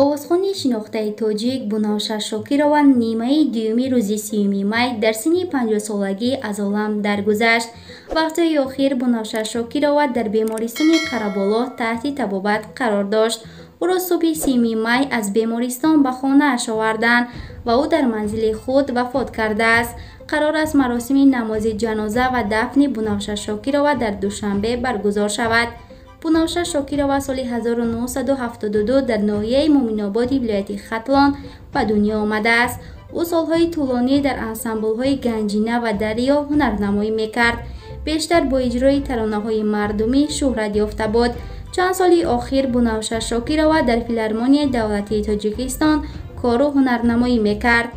овозхони шинохтаи тоҷик бунавша шокирова нимаи дуюми рӯзи сюми май дар синни панҷоҳсолагӣ аз олам даргузашт. Вақтҳои охир бунавша шокирова дар бемористони қараболо таҳти табобат қарор дошт. Ӯро субҳи сюми май аз бемористон ба хонааш оварданд ва ӯ дар манзили худ вафот кардааст. Қарор аст маросими намози ҷаноза ва дафни бунавша шокирова дар душанбе баргузор шавад пунавша шокирова соли 1972 дар ноҳияи муъминободи вилояти хатлон ба дунё омадааст. Ӯ солҳои тӯлонӣ дар ансамблҳои ганҷина ва дарё ҳунарнамоӣ мекард. Бештар бо иҷрои таронаҳои мардумӣ шӯҳрат ёфта буд. Чанд соли охир бунавша шокирова дар филармонияи давлатии тоҷикистон кору ҳунарнамоӣ мекард